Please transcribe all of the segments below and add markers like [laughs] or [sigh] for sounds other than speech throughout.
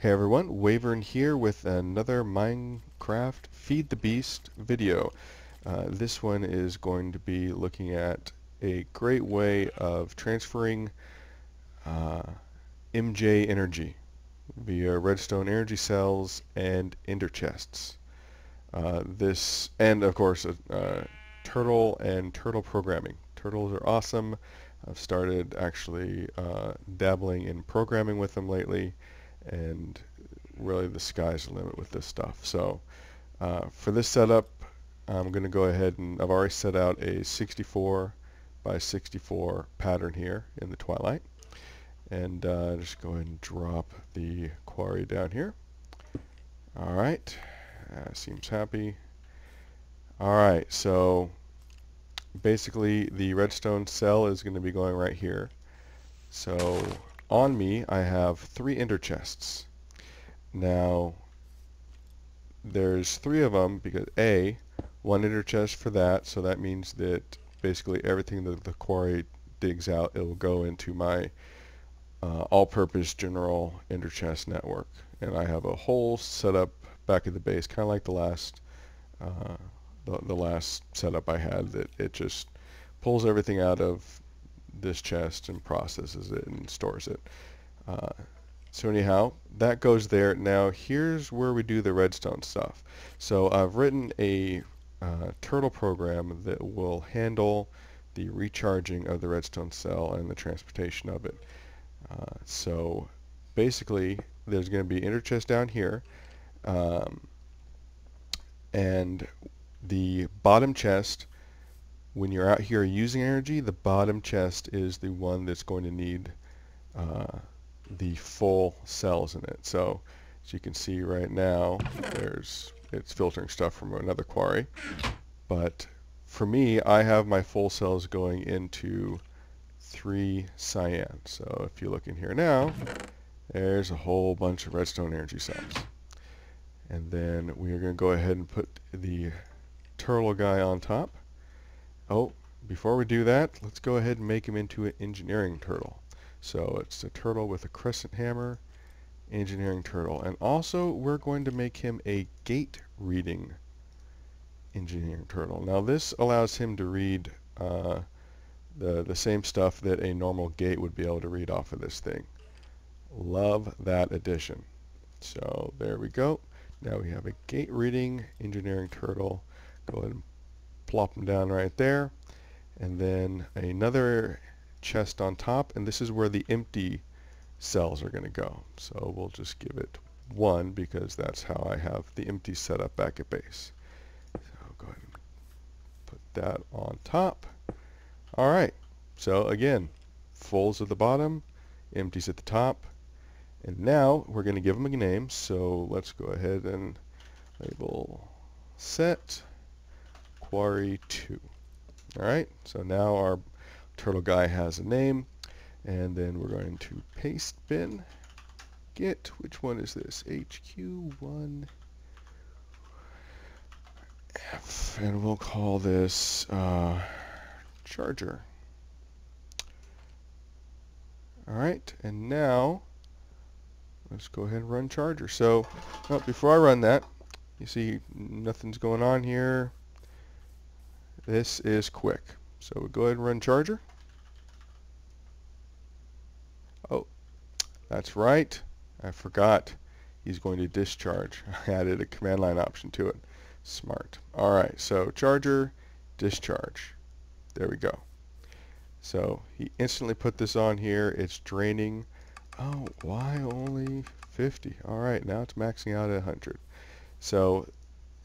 Hey everyone, Wavern here with another Minecraft Feed the Beast video. Uh, this one is going to be looking at a great way of transferring uh, MJ energy via redstone energy cells and ender chests. Uh, this and of course uh, turtle and turtle programming. Turtles are awesome. I've started actually uh, dabbling in programming with them lately and really the sky's the limit with this stuff. So uh, for this setup, I'm going to go ahead and I've already set out a 64 by 64 pattern here in the Twilight. And uh, just go ahead and drop the quarry down here. Alright, uh, seems happy. Alright, so basically the redstone cell is going to be going right here. So on me I have three ender chests. Now there's three of them because A, one ender chest for that, so that means that basically everything that the quarry digs out, it will go into my uh, all-purpose general ender chest network. And I have a whole setup back at the base, kind of like the last uh, the, the last setup I had that it just pulls everything out of this chest and processes it and stores it. Uh, so anyhow, that goes there. Now here's where we do the redstone stuff. So I've written a uh, turtle program that will handle the recharging of the redstone cell and the transportation of it. Uh, so basically there's going to be ender chest down here um, and the bottom chest when you're out here using energy, the bottom chest is the one that's going to need uh, the full cells in it. So as you can see right now, there's it's filtering stuff from another quarry. But for me, I have my full cells going into 3 cyan. So if you look in here now, there's a whole bunch of redstone energy cells. And then we are going to go ahead and put the turtle guy on top. Oh, before we do that, let's go ahead and make him into an engineering turtle. So it's a turtle with a crescent hammer, engineering turtle. And also we're going to make him a gate reading engineering turtle. Now this allows him to read uh, the, the same stuff that a normal gate would be able to read off of this thing. Love that addition. So there we go. Now we have a gate reading engineering turtle. Go ahead and plop them down right there. And then another chest on top and this is where the empty cells are going to go. So we'll just give it one because that's how I have the empty setup back at base. So go ahead and put that on top. Alright so again fulls at the bottom empties at the top. And now we're going to give them a name. So let's go ahead and label set quarry 2. Alright, so now our turtle guy has a name, and then we're going to paste bin, get, which one is this? HQ1F, and we'll call this uh, charger. Alright, and now let's go ahead and run charger. So, oh, before I run that, you see nothing's going on here. This is quick. So we'll go ahead and run charger. Oh, that's right. I forgot. He's going to discharge. [laughs] I added a command line option to it. Smart. Alright, so charger, discharge. There we go. So he instantly put this on here. It's draining. Oh, why only 50? Alright, now it's maxing out at 100. So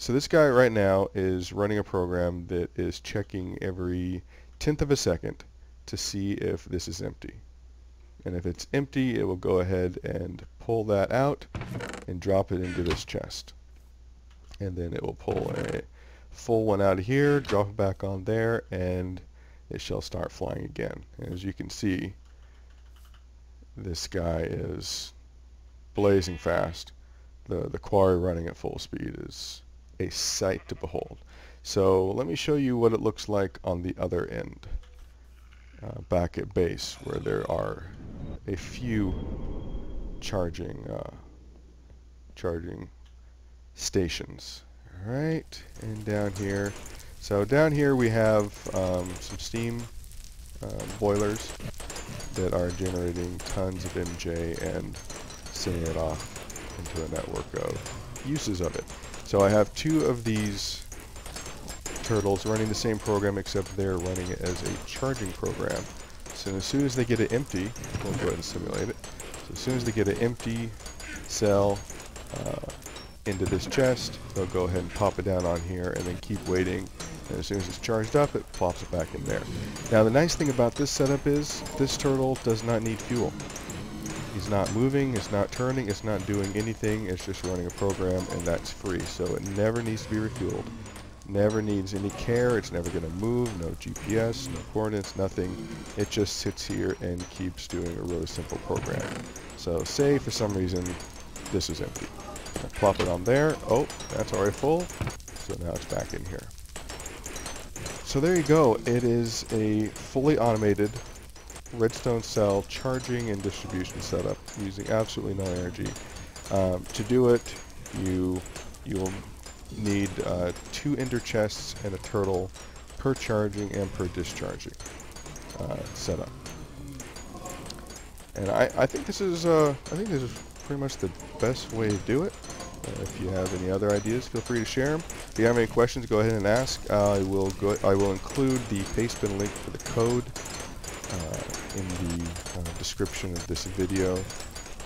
so this guy right now is running a program that is checking every tenth of a second to see if this is empty. And if it's empty, it will go ahead and pull that out and drop it into this chest. And then it will pull a full one out of here, drop it back on there, and it shall start flying again. And as you can see, this guy is blazing fast. The, the quarry running at full speed is a sight to behold. So let me show you what it looks like on the other end, uh, back at base, where there are a few charging uh, charging stations. Alright, and down here, so down here we have um, some steam uh, boilers that are generating tons of MJ and sending it off into a network of uses of it. So I have two of these turtles running the same program except they're running it as a charging program. So as soon as they get it empty, we'll go ahead and simulate it. So as soon as they get an empty cell uh, into this chest, they'll go ahead and pop it down on here and then keep waiting. And as soon as it's charged up, it plops it back in there. Now the nice thing about this setup is this turtle does not need fuel. He's not moving, it's not turning, it's not doing anything, it's just running a program and that's free. So it never needs to be refueled. Never needs any care, it's never going to move, no GPS, no coordinates, nothing. It just sits here and keeps doing a really simple program. So say for some reason this is empty. I plop it on there. Oh, that's already full. So now it's back in here. So there you go. It is a fully automated redstone cell charging and distribution setup using absolutely no energy. Um, to do it, you you will need uh, two ender chests and a turtle per charging and per discharging uh, setup. And I, I think this is uh, I think this is pretty much the best way to do it. Uh, if you have any other ideas, feel free to share them. If you have any questions, go ahead and ask. I will go. I will include the Pastebin link for the code uh, in the uh, description of this video,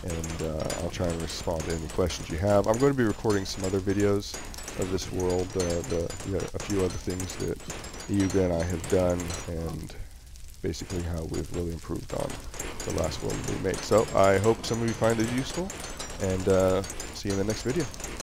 and uh, I'll try and respond to any questions you have. I'm going to be recording some other videos of this world, uh, the, a few other things that Yuga and I have done, and basically how we've really improved on the last world we made. So I hope some of you find it useful, and uh, see you in the next video.